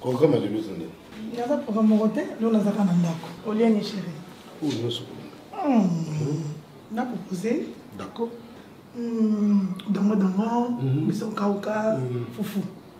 programme ya lelo ezande naza programme moko te lelo nazaka na ndako olia ni chéri oyo nyonso na propose d'accord dango dango biso kauka fufu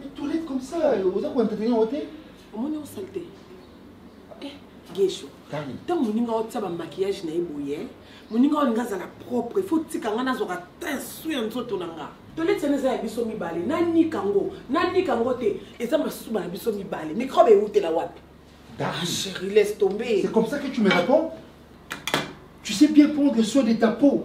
Mais toilette comme ça, oza ko entretenir ote? Omoni o salite. Eh, Gesho. Kani. Ta moninga o tsaba maquillage na eboye. Eh? Moninga o nga zala propre, faut tika nga nazo ka teint sous ya nzoto na nga. Toilette sana eza ya biso mibale. Na nika ngo, na nika ngo te. Eza masuba na biso mibale. Microbe eute la wapi? Ah, chérie, laisse tomber. C'est comme ça que tu me réponds Tu sais bien prendre soin de ta peau.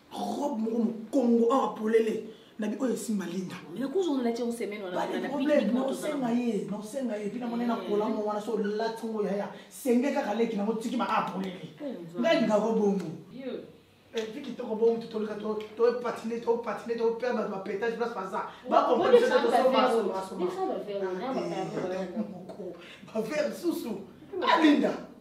robe moko mokongo awa polele na bi oyo esimba linda nasenga ye nasenga ye mpina mona nakola ngo wana so olati ngo yaya senge kaka leki nango tiki ba apolele ngai lingako bongo epi kitoko bongo motu toleka topatine topatine topere bato bapetage place baza bakompensatosombasomasomaoko bavere susu alinda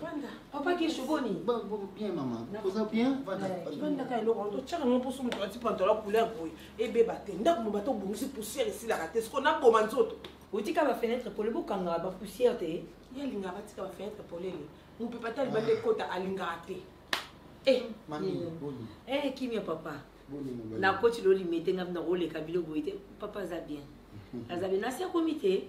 vanda papa kesho boni bien mama oza bien vandaka eloko yango totyaka yango mposo moto alati pantola couleur boye ebeba te ndako moba tobongisi poussière esilaka te siko naboma nzoto otika bafenetre pole bokangaka bapoussière te ye alingaka batika bafenetre polele mopepe ata libanda ekota alingaka te eh, eh, kimia papa nakoti lolimete ngai nakoleka biloko boye te papa aza bien aza bien nasi akomi te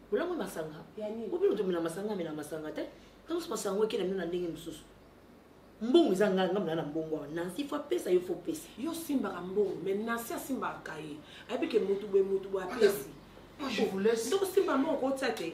olangwe masanga obino tomela masanga amela masanga te ntango masanga ekenda bino na ndenge mosusu mbongo eza ngai ngamela na mbongo awa nansi fo apesa yo fo pesa yo simbaka mbongo mai nansi asimbaka kaye ayebi ke motu boye motu boye apesi ndokosimba mbongo kotia te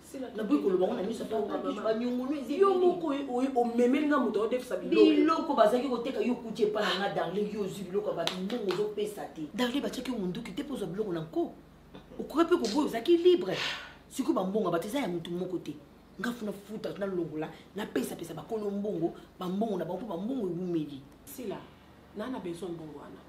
naboyi koloba ngo na miso banyongonu yo moko omemeli nga moto aodefisa biloko bazalaki koteka yo kuti epai na nga darling yo ozwi biloko ya bato mbongo ozopesa te darling batiaki yo monduki te mpo ozwa biloko na nko okoki mpe koboya ozalaki libre sikoyo bambongo bato eza ya motu moko te nga funa futa nalongola napesapesa bakolo mbongo bambongo na bango mpo bambongo ewumeli sila naa na besoin mbongo wana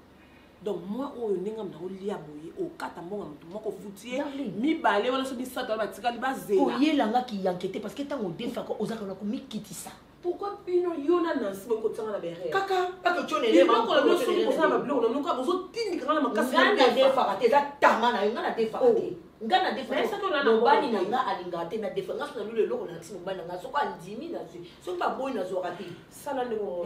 donc mwa oyo ndenge amina kolia boye okata mbongo ya motu moko ofuti ye mibale wana so misato wana batikali bazela oyelanga kiyanke te parce que ntango odefaka ozalaka na komikitisa pourquoi bino yo na nansi boyi kotianga na berere kaka bakotyonebiloko na biso soki bosala babiloko na bino kaka bozotindikanga na makasi ngai nadefaka te eza tanga na yo ngai nadefaka oh. te nga na defamobali na nga alingaka te na defa nga so na lula eloko na lakisi mobali na nga soki andimi nazwi soki baboyi nazwaka te sala ndeko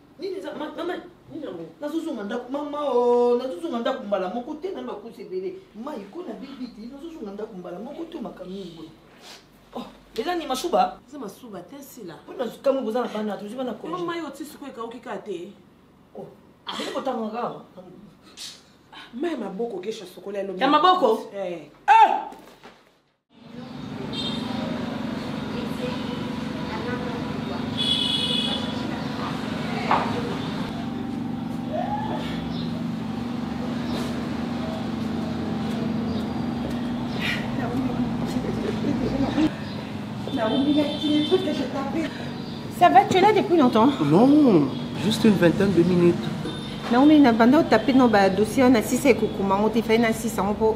nini eza mama nini yango nazozonga ndako mama o oh, nazozonga ndako mbala moko te na bakusi ebele mai ko na bibiti nazozonga ndako mbala moko te makambo nini boye oh, eza ni masuba eza masuba te sila mpo na kamwe boza na bana tozi bana koma mai oti sikoyo ekauki ka te oh, ndenge kotangaka awa mai maboko kesha sokola elobi na maboko eh. Eh! Ça va, tu es là depuis longtemps Non, juste une vingtaine de minutes. Naomi, na banda otape no ba dossier na sisa ekokuma ngo te fai na sisa ngo po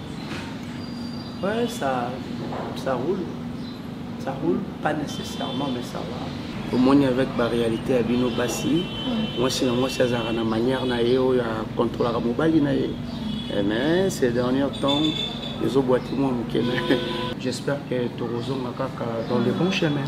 Ouais, ça, ça roule. Ça roule pas nécessairement, mais ça va. omoni avec baréalité ya bino basi mwasi na mwasi azalaka na manière na ye oyo akontrolaka mobali na ye eh, mais ces dernier temps ezobwati mwa moke j'espère que tokozonga kaka dans le bon chemin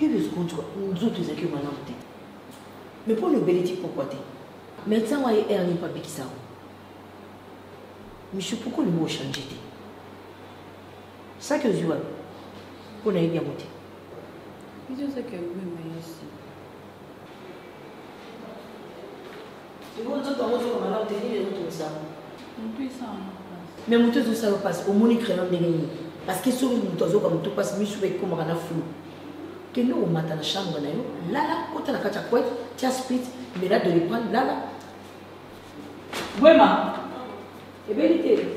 yo nde ozokonzi kua nzoto ezalaki yo malamu te me mpo na obeli ti pokua te me ntango aye ere ni mpo abikisa yango misu poko olingi ochange te saki ozwi wapi mpo nayebi yango te sikoyo nzoto yango ozoka malamu te nini ezotungisa mais moto ezosala mpasi omoni crayon ndenge nini parce que soki moto azoka moto mpasi misu mpe ekomaka na flou kende omata na chambre na yo lala kota na kati ya kwete tia split mela doliprane lala bwema ebeli te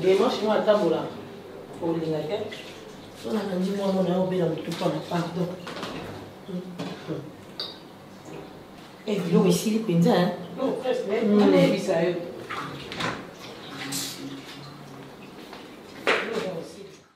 Demanche mwa atambolaka olinga te so nakangi mwa mona yo obela motupa na pardon eh, biloko esili mpenza nayebisa yo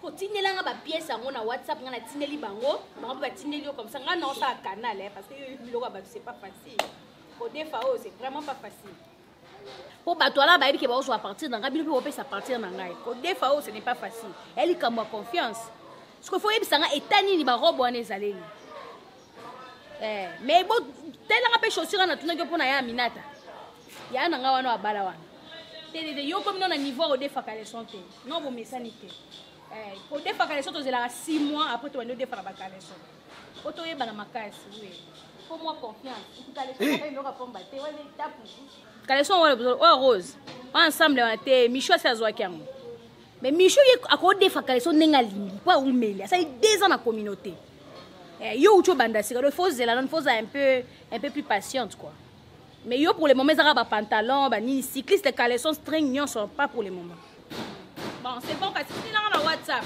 kotindela nga bapiese yango na whatsapp nga natindeli bango bango mpe batindeli yo komsa nga naosala canal eh, parce que yo biloko ya bato c'est pas facile kodefa oyo oh, c'est vraiment pas facile mpo bato wana bayebi ke baozwa partir na ngai bino mpe bopesa partir na ngai kodefa oyo oh, ce n'est pas facile ya likambo ya confiance soki fo oyebisa ngai eta nini barobe wana ezaleli eh, mais bo telanga mpe chaussure wana natunaki yo mpo na ya aminata ya na ngai wana abala wana telede yoko mino na niveau odefaka leson te no bomesani te eh, odefaka leson tozelaka 6 mois après tobandi odefaka bakaleson po toyebana makasi we po mwa confiance ekutalesoelokapomba eh. te wana etape kaleson oyo rose oyo ensemble wana te michu asi azwaki yango mais michu akodefa kaleson ndenge alingi mpo aumeli asali 2 ans na communauté eh, yo uti obanda sika donc fozela nano foza un peu un peu plus patiente quoi mais yo pour le moment ezaka bapantalon banini cycliste caleçon string nyonso pas pour le moment bon c'est bon kasi tinanga na whatsapp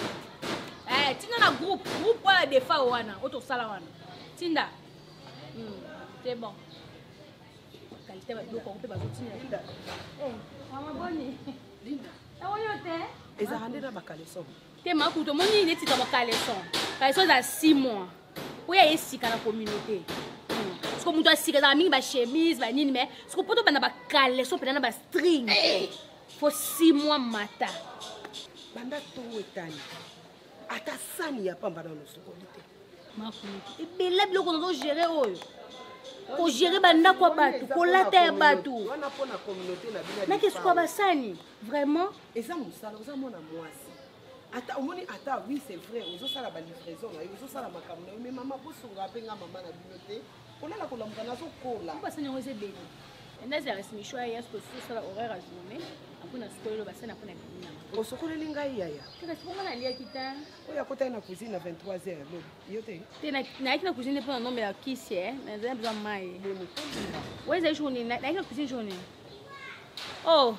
eh, tinda na groupe groupe oyo ya defa wana oyo tosala wana tinda hmm, c'est bon kalite babiloko yango mpe bazotinda mama boni naoyo te ezaka nde na bakaleson te makutu omoni neti kama caleson caleson eza 6 mois po ya ye sika na communauté siko moto ya sika ezaka mingi bachemise banini mai siko mpo tobanda bacaleson mpena na bastring fo 6 mois mata banda tongo etani ata sani ya pamba na nosokoli te makutu ebele biloko nazo gere oyo kogere bandako ya bato kolata ya bato nake sikoya basani vraiment eza mosala oza mwana mwasi ata omoni ata oui c'est vrai ozosala balivraison na yo ozosala makambo na yo mais mama bosunga mpe nga mama na bino te kolala kolamuka nazokola basani yango eza ebele ndazi ya resimicho ya yasi kosusu osala horaire ya journée mpona sokolelo basani mpona kimia osokoleli ngai yaya kasi bongo naliaki ta oyo akotaki na cuisine na 23 heures lobi yo te te nayaki na cuisine mpona nombe ya kisi eh, nazali na besoin mai oyo ezali journée nayaki na cuisine journée oh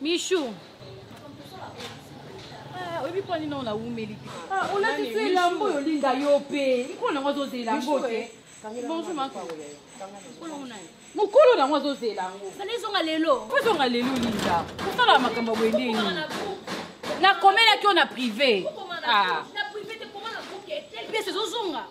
michou ah, oyebi mpo nini na wumeli te ah, olatisi elambo oyo olinga yo mpe mpo nango azozela yango te eh. bonjour mako kolongo naye mokolo nango azozela yango sala ezonga lelo ozonga lelo linda kosala makambo ya boye nde nini nakomelaki yo na prive ah.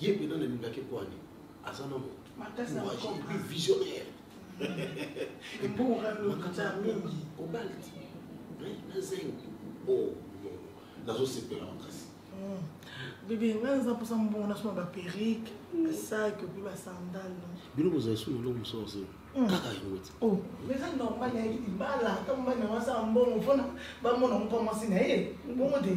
ye mpena nalingaki kwani aza na motu visionnaire obalti na zengi o nazosepela makasi hmm. bebe ngai naza mposa mbongo nasoma baperike basake mpe basandale bino bozali su na eloko mosusu hmm. kaka yango ti oh. eza normal yaki libala ata mobali na wasala mbongo mpona bamona mpo mwasi na ye bongo te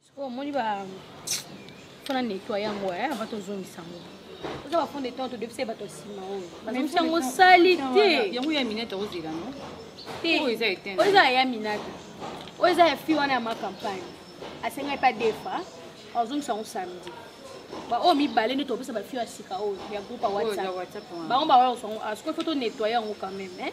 sikoyo omoni ba fona nettoye yango eh, avant tozongisa yango oza ba fond de temps todebisa ye bato ya nsima oyo bazongisa yango sali te yango ya minete ozela no te oyo eza ya minete oyo eza ya fi wana ya ma campagne asengaki mpe adefa azongisa yango samedi baoyo mibale nde topesa bafi ya sika oyo ya groupe ya whatsapp bango baoyo sikoyo fo to nettoye yango quand même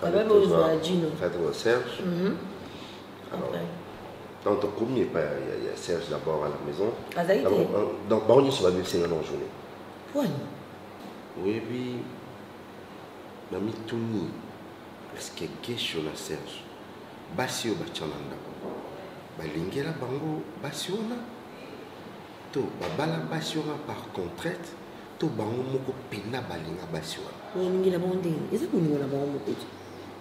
Fallait Nababi oyo tozwa- ezwa Gino. fallait tozwa serge Mhm. Alors, Après. donc tokomi epai ya- ya- ya serge d'abord à la maison Azali Donc, te. euh, donc bango nyonso babebisanga na journée Pwani. oyebi namituni parceke gesho na serge basi oyo batya na ndako balingela bango basi wana to babala basi wana par contraite to bango moko mpenza balinga basi wana olingi na bango ndenge eza kolinga na bango moko te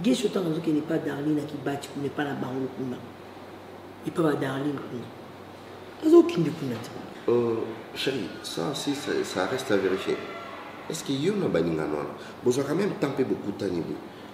gesho ntango azokende epa darlin akibati kuna epa na bango kuna epa ba darlin kuna azokende kuna te euh, chéri ça aussi ça reste à vérifier est ce que yo na balingana wana bozwaka même temps mpe bokutani boye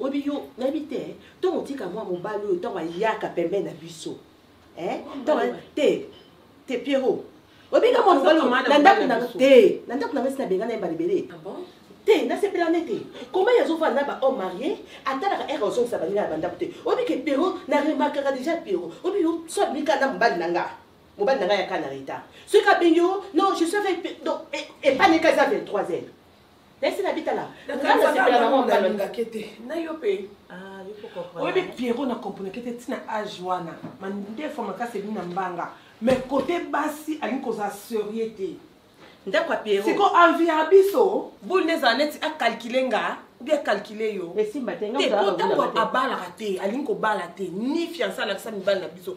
oyebi yo nayebi te ntango otika mwa mobali oyo ntango ayaka pembeni na biso eh? ntango te te piero oyebi ka mwa mobali na ndako na te na ndako na ngasi na bengana ye mbala ebele ah te nasepela nde te komai azofanda na bahomme marie atalaka ere ozongisa baninga na bandako te oyebi ke piero na remarkaka déjà piero oyebi yo so abimi kaka na mobali na nga mobali na nga yaka na retard soki abengi yo non je suis avec donc epaneka eza 23 heures nasi na bitala nga nasepela nango mbalingake te na yo mpe ah, oyebi piero na komprenake te ntina age wana mandefa makasi ebi na mbanga mais kote basi alingi kozala serie te ndako ya piero siko envi ya biso bul nde ezala neti akalkile nga obi akalkile yo te po ntango abalaka te alingi kobala te ni fianse alakisa mibali na biso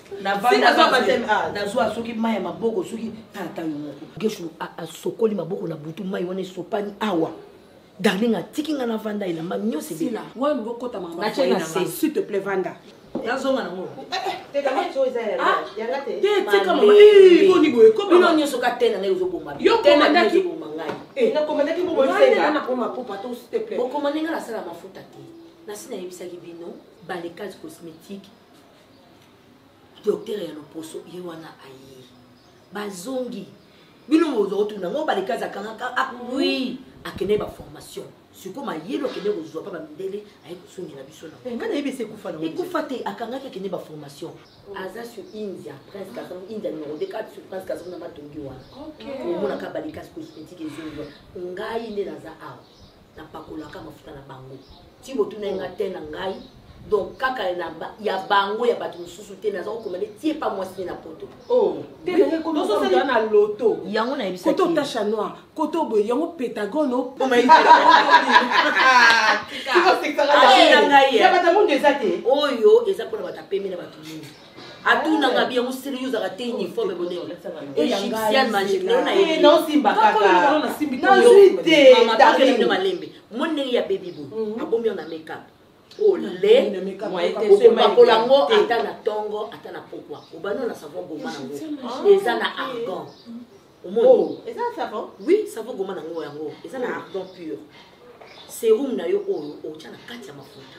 nazwa soki mai ya maboko soki tata yo moko geshu asokoli maboko na butu mai wana esopani awa darling atiki nga na vanda elamba nyonso ebelvanda nazonga nango nyonso ka te na ngai ozoboma boma ngaibokoma ndenge nasala mafuta te nasi nayebisaki bino balekazi cosmétique docteur ya loposo ye wana aye bazongi bino mozo otuna ngo baleka za kangaka ah, oui akende ba formation sikoyo mayelo akende kozwa mpa bamindele aye kosongela biso na eh, ngai nayebisi ekufa na ekufa te akangaki akende ba formation aza sur india prince kaza india numero de carte sur prince kaza na matongi wana omonaka baleka cosmétique ezongi wana ngai nde naza awa napakolaka mafuta na bango ti botuna nga te na ngai donc kaka ya bango ya bato mosusu te naza kokoma nde tie pa mwasi na poto oh, na loto yango nayebisikoto tache noir koto boye yango pentagone oyoeza te oyo eza mpona bato apemi na bato mingi atunaka bien osili yo ozaka te uniforme bonene egyptian mangenaonayebiaonasimbi malembe moni ndenge ya baby boy mhm. abomi yo na makeup oleopakola yango ata na ntongo ata na pokwa obani yo na savon goma yango eza na argon omoni oh. eza savon oui savon goma nango yango eza na oh. ardon pure serum na yo oyo otya na kati ya mafuta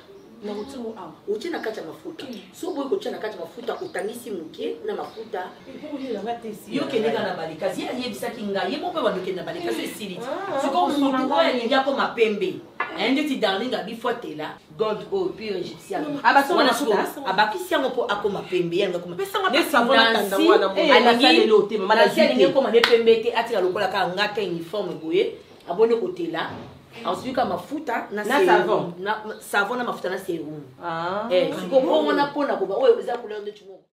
otye na kati ya mafuta so boyi kotya na kati ya mafuta otangisi moke na mafuta yo kendeka na balekasi ye ayebisaki ngai ye moko ebanda okende na balekasi esili sikoyo motu oyo alingi akoma pembe ndeti darling abifuatela gold oyo pure egyptian abakisi yango mpo akoma pembe ye alingi ekoma ne pembe te atika lokola kaka ngata uniforme boye aboni kotela azwi ka mafuta na savon na mafuta na serum sikoyo wana mpo na koba oyo eza couleur de chimoko